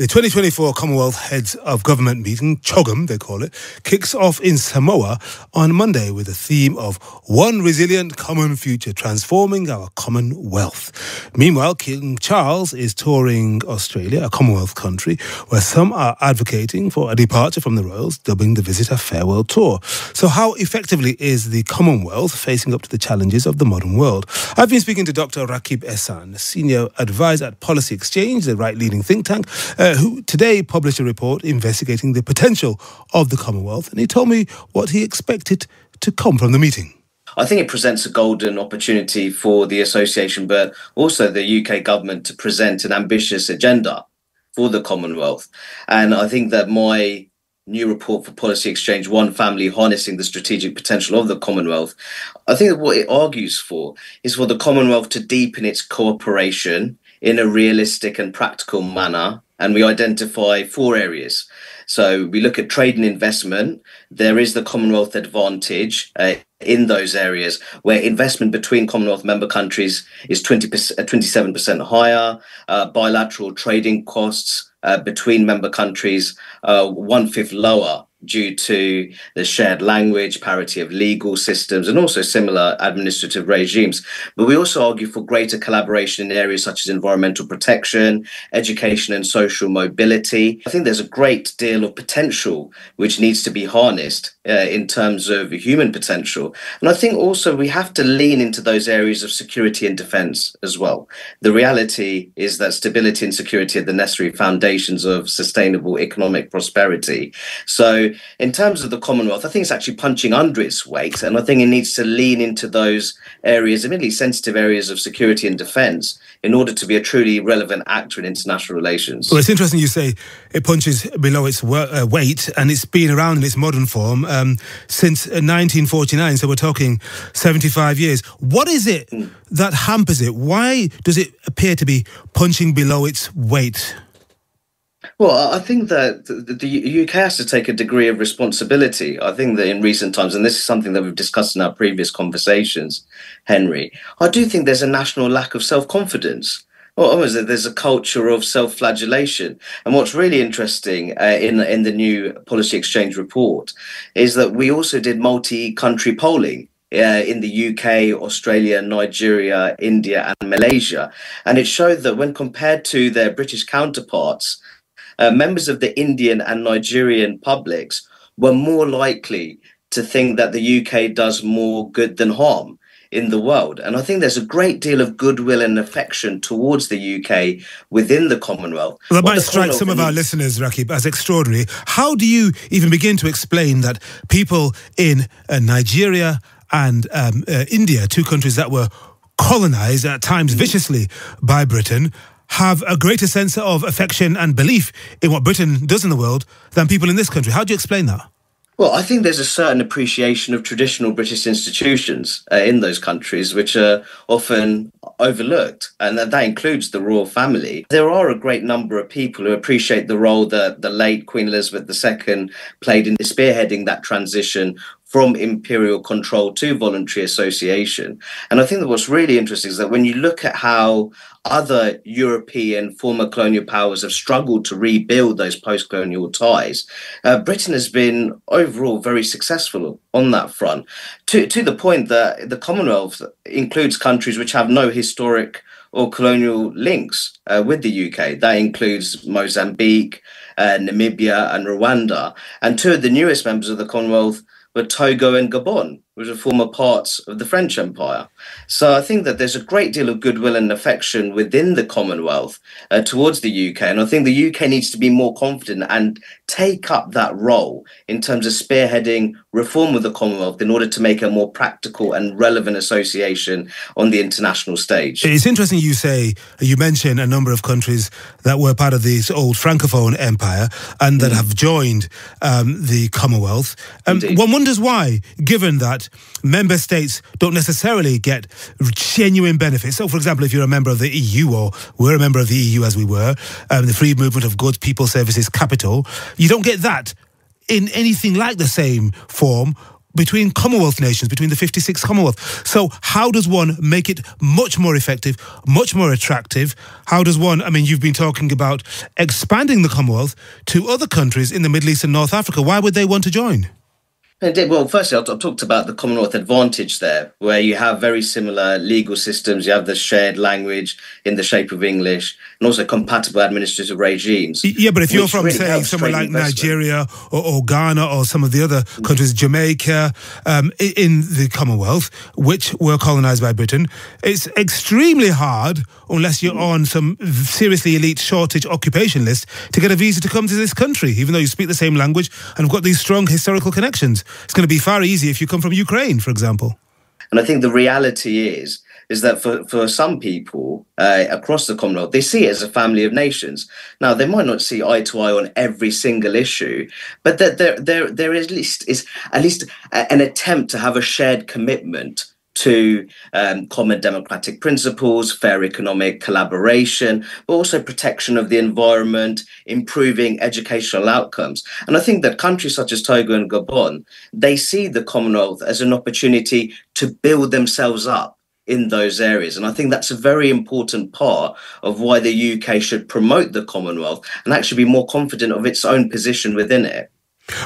The 2024 Commonwealth Heads of Government meeting, CHOGM they call it, kicks off in Samoa on Monday with the theme of One Resilient Common Future, Transforming Our Commonwealth. Meanwhile, King Charles is touring Australia, a Commonwealth country, where some are advocating for a departure from the Royals, dubbing the visit a farewell tour. So, how effectively is the Commonwealth facing up to the challenges of the modern world? I've been speaking to Dr. Rakib Ehsan, senior advisor at Policy Exchange, the right leading think tank. Uh, Uh, who today published a report investigating the potential of the Commonwealth, and he told me what he expected to come from the meeting. I think it presents a golden opportunity for the association, but also the UK government to present an ambitious agenda for the Commonwealth. And I think that my new report for Policy Exchange, One Family Harnessing the Strategic Potential of the Commonwealth, I think that what it argues for is for the Commonwealth to deepen its cooperation in a realistic and practical manner and we identify four areas. So we look at trade and investment. There is the Commonwealth advantage uh, in those areas where investment between Commonwealth member countries is 20 27% uh, higher, uh, bilateral trading costs uh, between member countries uh, one fifth lower due to the shared language, parity of legal systems, and also similar administrative regimes. But we also argue for greater collaboration in areas such as environmental protection, education, and social mobility. I think there's a great deal of potential which needs to be harnessed uh, in terms of human potential. And I think also we have to lean into those areas of security and defense as well. The reality is that stability and security are the necessary foundations of sustainable economic prosperity. So in terms of the Commonwealth, I think it's actually punching under its weight, and I think it needs to lean into those areas, admittedly sensitive areas of security and defence, in order to be a truly relevant actor in international relations. Well, it's interesting you say it punches below its uh, weight, and it's been around in its modern form um, since 1949. So we're talking 75 years. What is it mm. that hampers it? Why does it appear to be punching below its weight? Well, I think that the UK has to take a degree of responsibility. I think that in recent times, and this is something that we've discussed in our previous conversations, Henry, I do think there's a national lack of self confidence. Well, almost there's a culture of self-flagellation, and what's really interesting uh, in in the new policy exchange report is that we also did multi-country polling uh, in the UK, Australia, Nigeria, India, and Malaysia. And it showed that when compared to their British counterparts, uh, members of the Indian and Nigerian publics were more likely to think that the UK does more good than harm in the world. And I think there's a great deal of goodwill and affection towards the UK within the Commonwealth. Well, that might strike some of our listeners, Rakib, as extraordinary. How do you even begin to explain that people in uh, Nigeria and um, uh, India, two countries that were colonized at times viciously by Britain, have a greater sense of affection and belief in what Britain does in the world than people in this country. How do you explain that? Well, I think there's a certain appreciation of traditional British institutions uh, in those countries, which are often overlooked, and that, that includes the royal family. There are a great number of people who appreciate the role that the late Queen Elizabeth II played in spearheading that transition from imperial control to voluntary association. And I think that what's really interesting is that when you look at how other European former colonial powers have struggled to rebuild those post colonial ties, uh, Britain has been overall very successful on that front, to, to the point that the Commonwealth includes countries which have no historic or colonial links uh, with the UK. That includes Mozambique, uh, Namibia, and Rwanda. And two of the newest members of the Commonwealth were Togo and Gabon, which are former parts of the French Empire. So I think that there's a great deal of goodwill and affection within the Commonwealth uh, towards the UK. And I think the UK needs to be more confident and take up that role in terms of spearheading reform of the Commonwealth in order to make a more practical and relevant association on the international stage. It's interesting you say, you mention a number of countries that were part of this old Francophone empire and that mm. have joined um, the Commonwealth. Um, one wonders why, given that member states don't necessarily get genuine benefits. So, for example, if you're a member of the EU, or we're a member of the EU as we were, um, the free movement of goods, people, services, capital, you don't get that in anything like the same form between Commonwealth nations, between the 56 Commonwealth. So, how does one make it much more effective, much more attractive? How does one, I mean, you've been talking about expanding the Commonwealth to other countries in the Middle East and North Africa. Why would they want to join? Well, firstly, I talked about the Commonwealth advantage there, where you have very similar legal systems. You have the shared language in the shape of English, and also compatible administrative regimes. Yeah, but if you're from, really say, somewhere like Nigeria or, or, Ghana or some of the other countries, Jamaica, um, in the Commonwealth, which were colonized by Britain, it's extremely hard, unless you're on some seriously elite shortage occupation list, to get a visa to come to this country, even though you speak the same language and have got these strong historical connections. It's going to be far easier if you come from Ukraine, for example. And I think the reality is is that for, for some people uh, across the Commonwealth, they see it as a family of nations. Now, they might not see eye to eye on every single issue, but that there, there, there is at least is at least an attempt to have a shared commitment to um, common democratic principles, fair economic collaboration, but also protection of the environment, improving educational outcomes. And I think that countries such as Togo and Gabon, they see the Commonwealth as an opportunity to build themselves up in those areas. And I think that's a very important part of why the UK should promote the Commonwealth and actually be more confident of its own position within it.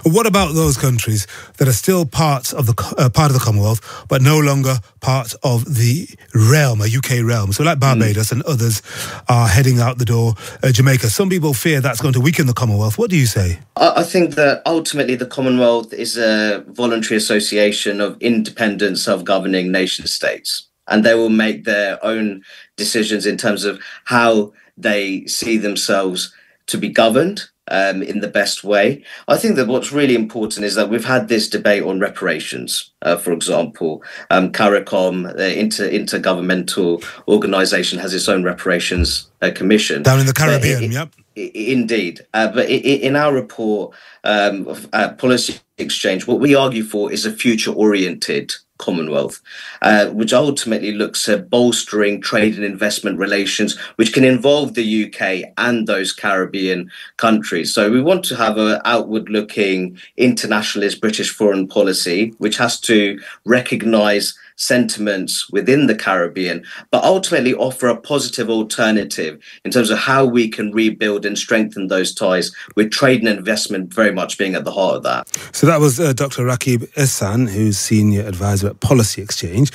What about those countries that are still parts of the uh, part of the Commonwealth, but no longer part of the realm, a UK realm? So, like Barbados mm. and others are heading out the door. Uh, Jamaica. Some people fear that's going to weaken the Commonwealth. What do you say? I think that ultimately the Commonwealth is a voluntary association of independent, self-governing nation states, and they will make their own decisions in terms of how they see themselves to be governed um, in the best way. I think that what's really important is that we've had this debate on reparations. Uh, for example, um, CARICOM, the inter intergovernmental organisation, has its own reparations uh, commission down in the Caribbean. It, yep. Indeed, uh, but in our report, um, of, uh, policy exchange, what we argue for is a future-oriented Commonwealth, uh, which ultimately looks at bolstering trade and investment relations, which can involve the UK and those Caribbean countries. So we want to have an outward looking internationalist British foreign policy, which has to recognise sentiments within the Caribbean, but ultimately offer a positive alternative in terms of how we can rebuild and strengthen those ties with trade and investment very much being at the heart of that. So that was uh, Dr. Rakib Ehsan, who's Senior Advisor at Policy Exchange.